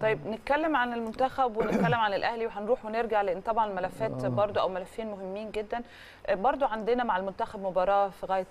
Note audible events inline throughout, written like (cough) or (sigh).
طيب نتكلم عن المنتخب ونتكلم عن الأهلي وهنروح ونرجع لأن طبعا الملفات آه. برضو أو ملفين مهمين جدا برضو عندنا مع المنتخب مباراة في غاية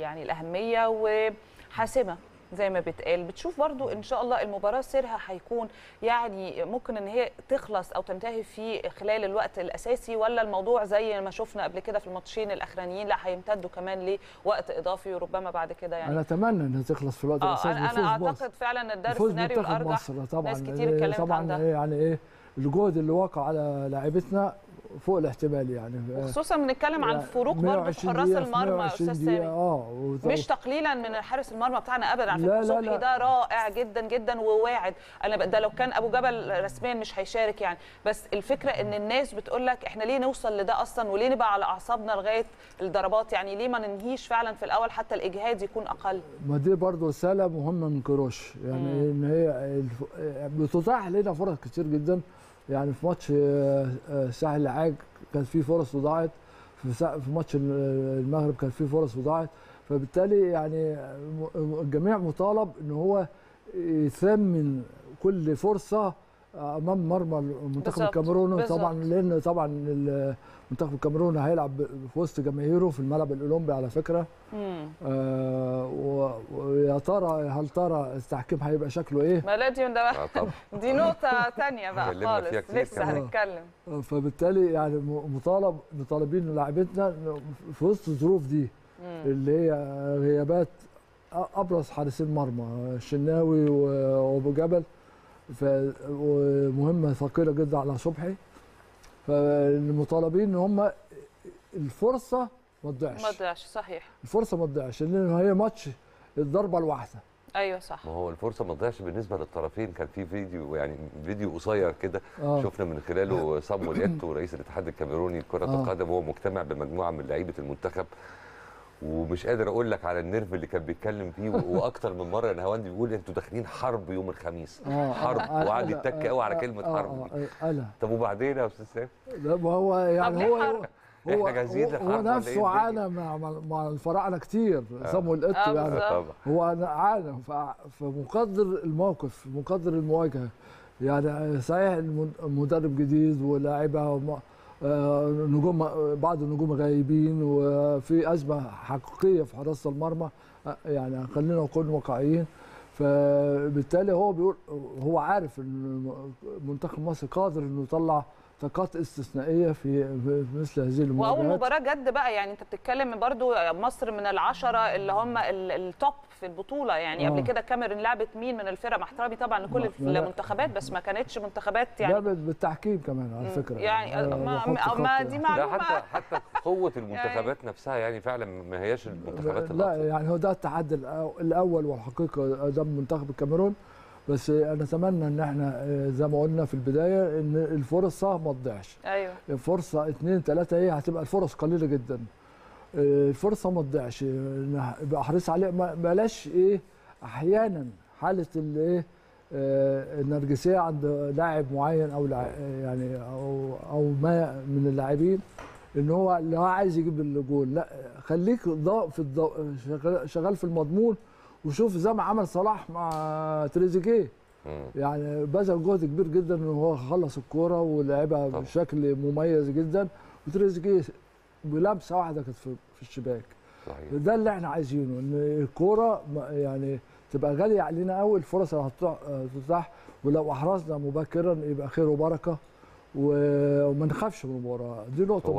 يعني الأهمية وحاسمة زي ما بتقال. بتشوف برضو إن شاء الله المباراة سيرها هيكون يعني ممكن إن هي تخلص أو تنتهي في خلال الوقت الأساسي ولا الموضوع زي ما شفنا قبل كده في الماتشين الأخرانيين؟ لا هيمتدوا كمان لوقت إضافي وربما بعد كده يعني. أنا أتمنى إنها تخلص في الوقت آه الأساسي أنا مصر. أعتقد فعلا إن ده السيناريو الأرجح. مصر طبعا. ناس كتير اتكلمت طبعا عن ده. إيه يعني إيه الجهد اللي واقع على لاعبتنا فوق الاحتمال يعني. وخصوصا بنتكلم عن يعني فروق برضه في 120 حراس المرمى يا 120 أستاذ سامي. آه مش تقليلا من حارس المرمى بتاعنا ابدا على فكرة صبحي. ده رائع جدا جدا وواعد. أنا ده لو كان أبو جبل رسميا مش هيشارك يعني. بس الفكرة إن الناس بتقول لك إحنا ليه نوصل لده أصلا؟ وليه نبقى على أعصابنا لغاية الضربات؟ يعني ليه ما ننهيش فعلا في الأول حتى الإجهاد يكون أقل؟ ما دي برضه رسالة مهمة من كروش. يعني مم. إن هي بتتاح لنا فرص كتير جدا. يعني في ماتش آه، آه، ساحل العاج كان في فرص وضاعت. في ماتش ال- المغرب كان في فرص وضاعت. فبالتالي يعني الجميع مطالب إن هو يثمن كل فرصة أمام مرمى الكاميروني بالظبط. طبعا لأن طبعا المنتخب الكاميروني هيلعب في وسط جماهيره في الملعب الأولمبي على فكرة آه، ويا ترى هل ترى التحكيم هيبقى شكله إيه ما لا دي ده آه طبعا (laughs) دي نقطة تانية بقى خالص لسه كمان. هنتكلم آه، فبالتالي يعني مطالب مطالبين لاعبتنا في وسط الظروف دي مم. اللي هي غيابات أبرز حارسين مرمى الشناوي و- وأبو جبل ومهمة ثقيلة جدا على صبحي. فالمطالبين إن هم الفرصة ما تضيعش. ما تضيعش صحيح. الفرصة ما تضيعش لأن هي ماتش الضربة الواحدة. أيوه صح. ما هو الفرصة ما تضيعش بالنسبة للطرفين. كان في فيديو يعني فيديو قصير كده آه. شفنا من خلاله صامويل ايتو رئيس الاتحاد الكاميروني لكرة آه. القدم. وهو مجتمع بمجموعة من لعيبة المنتخب. ومش قادر أقول لك على النيرف اللي كان بيتكلم فيه وأكتر من مرة نهاوند بيقول أنتوا داخلين حرب يوم الخميس. آه، حرب. آه، وقعد آه، يتك آه، قوي على آه، كلمة آه، حرب دي. آه، آه، طب وبعدين يا أستاذ سامي لا ما هو يعني هو؟ هو هو- إيه نفسه؟ عانى مع مع- الفراعنة كتير صامويل آه، إيتو يعني. طبعا. هو أنا عانى. فمقدر الموقف مقدر المواجهة. يعني صحيح الم- المدرب جديد ولاعيبه آه، نجوم بعض النجوم غايبين وفي أزمة حقيقية في حراسة المرمى آه، يعني خلينا نكون واقعيين. فبالتالي هو بيقول هو عارف إن منتخب مصر قادر إنه يطلع طاقات استثنائية في في مثل هذه وأول المواجهات مباراة جد بقى يعني أنت بتتكلم برضو مصر من العشرة اللي هم ال- التوب في البطولة يعني آه. قبل كده الكاميرون لعبت مين من الفرق مع احترامي طبعا لكل. المنتخبات بس ما كانتش منتخبات يعني يعني بالتحكيم كمان على. فكرة يعني آه، ما, ما, يعني. دي لا معلومه حتى حتى قوة (laughs) المنتخبات نفسها يعني فعلا ما هياش المنتخبات لا الأقوى. يعني هو ده التحدي الأول والحقيقة قدام منتخب الكاميرون بس أنا اتمنى إن إحنا آه، زي ما قلنا في البداية إن الفرصة ما تضيعش. أيوه. فرصه اثنين ثلاثة هي هتبقى الفرص قليلة جدا. آه، الفرصة ما تضيعش. يبقى حريص عليها. بلاش إيه أحيانا حالة الإيه آه، النرجسية عند لاعب معين أو يعني أو أو ما من اللاعبين إن هو اللي هو عايز يجيب الجول. لا خليك ضا في شغال- شغال في المضمون وشوف زي ما عمل صلاح مع تريزيجيه. يعني بذل جهد كبير جدا ان هو خلص الكورة ولعبها. بشكل مميز جدا. وتريزيجيه بلمسة واحدة كانت في الشباك. صحيح. ده اللي إحنا عايزينه إن الكورة يعني تبقى غالية علينا قوي الفرص اللي هتتاح. ولو أحرزنا مبكرا يبقى خير وبركة. وما نخافش من المباراة. دي نقطة